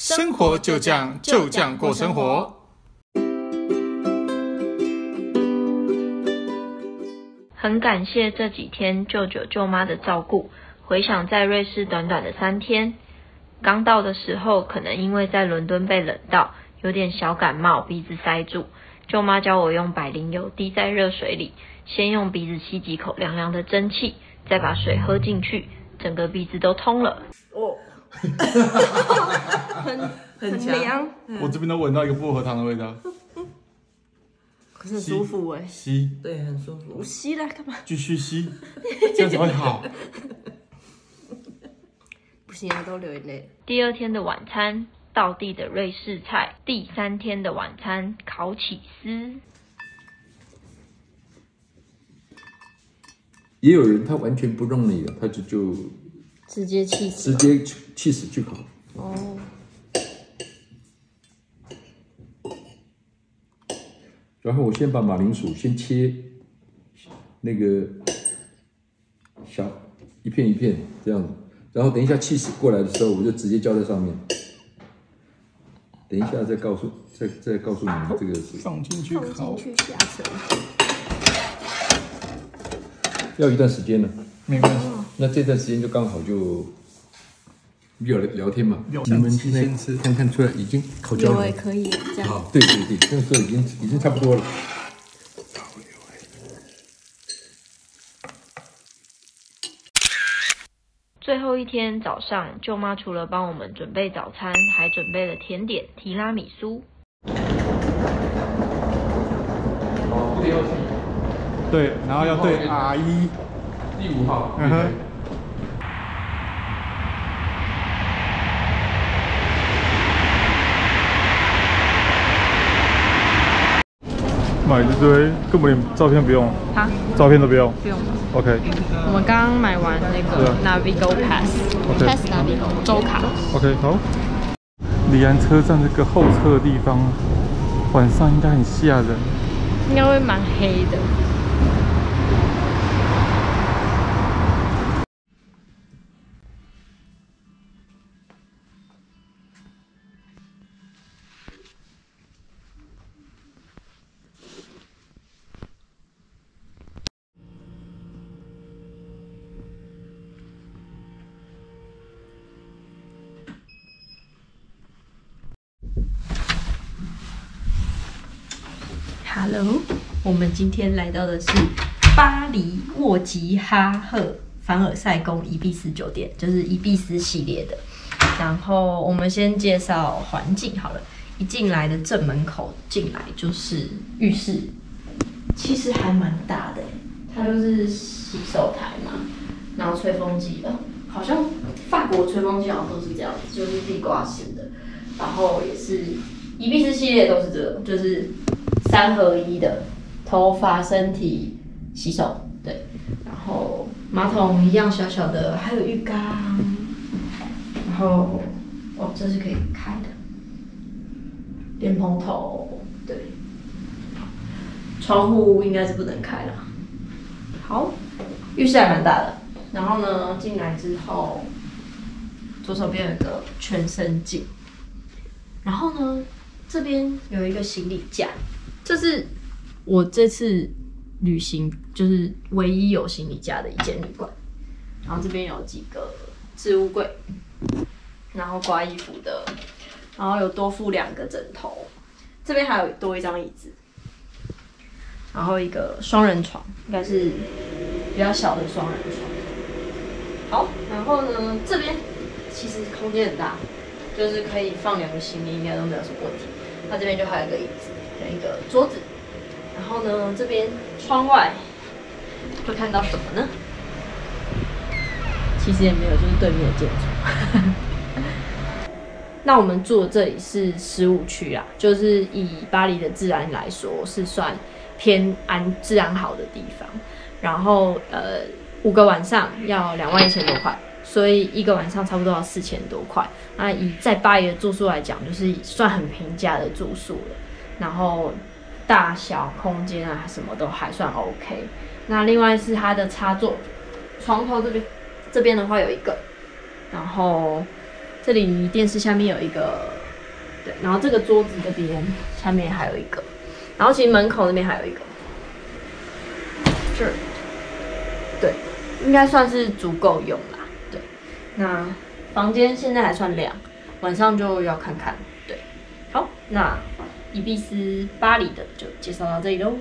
生活就这样，就这样过生活。很感谢这几天舅舅舅妈的照顾。回想在瑞士短短的三天，刚到的时候，可能因为在伦敦被冷到，有点小感冒，鼻子塞住。舅妈教我用百灵油滴在热水里，先用鼻子吸几口凉凉的蒸汽，再把水喝进去，整个鼻子都通了。哦，很很强凉，我这边都闻到一个薄荷糖的味道，可是很舒服哎。吸，对，很舒服我。吸了干嘛？继续吸，这样才会好。不行啊，都流眼泪。第二天的晚餐，道地的瑞士菜；第三天的晚餐，烤起司。也有人他完全不弄那个，他就就直接气死。直接气死就好。哦，然后我先把马铃薯先切那个小一片一片这样子，然后等一下气死过来的时候，我就直接浇在上面。等一下再告诉再再告诉你们这个是放进去放烤进，去下层。要一段时间的。没关系。那这段时间就刚好就聊聊天嘛。有你们现在先吃看看出来已经烤焦了。可以这样。好，对对对，这个时候已经已经差不多了。最后一天早上，舅妈除了帮我们准备早餐，还准备了甜点提拉米苏。对，然后要对阿姨。第五号。嗯哼。买一堆，根本连照片不用，啊，照片都不用。不用。OK 我们刚刚买完那个 Navigo Pass，OK Pass Navigo 周卡，OK，好。离安车站这个候车的地方，晚上应该很吓人。应该会蛮黑的。Hello，我们今天来到的是巴黎沃吉哈赫凡尔赛宫伊碧斯酒店，就是伊碧斯系列的。然后我们先介绍环境好了，一进来的正门口进来就是浴室，其实还蛮大的，它就是洗手台嘛，然后吹风机的，好像法国吹风机好像都是这样子，就是地挂式的，然后也是伊比斯系列都是这种，就是三合一的，头发、身体、洗手，对，然后马桶一样小小的，还有浴缸，然后哦，这是可以开的，莲蓬头，对，窗户应该是不能开了。好，浴室还蛮大的，然后呢，进来之后，左手边有一个全身镜，然后呢，这边有一个行李架，这是我这次旅行就是唯一有行李架的一间旅馆。然后这边有几个置物柜，然后挂衣服的，然后有多附两个枕头，这边还有多一张椅子，然后一个双人床，应该是比较小的双人床。好，然后呢，这边其实空间很大，就是可以放两个行李，应该都没有什么问题。它这边就还有一个椅子的一个桌子，然后呢，这边窗外会看到什么呢？其实也没有，就是对面的建筑。那我们住的这里是十五区啊，就是以巴黎的治安来说，是算偏安治安好的地方。然后呃，五个晚上要两万一千多块，所以一个晚上差不多要四千多块。那以在巴黎的住宿来讲，就是算很平价的住宿了。然后大小空间啊，什么都还算 OK。那另外是它的插座，床头这边这边的话有一个，然后这里电视下面有一个，对，然后这个桌子这边下面还有一个，然后其实门口那边还有一个，这儿，对，应该算是足够用啦。对，那房间现在还算亮，晚上就要看看。对，好，那伊比斯巴黎的就介绍到这里喽。